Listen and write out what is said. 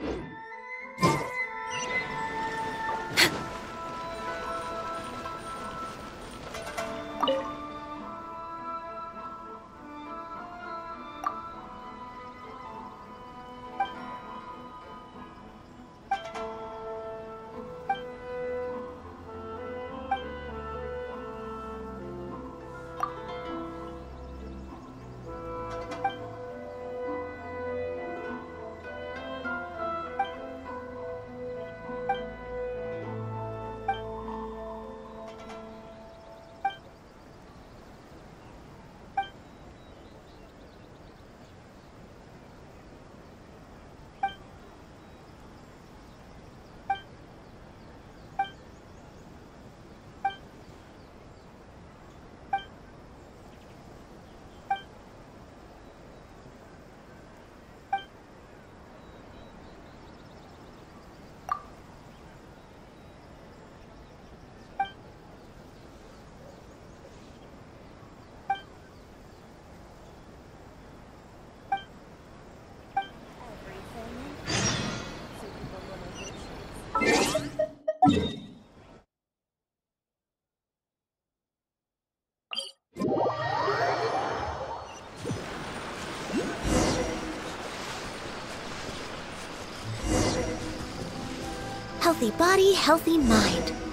you Healthy body, healthy mind.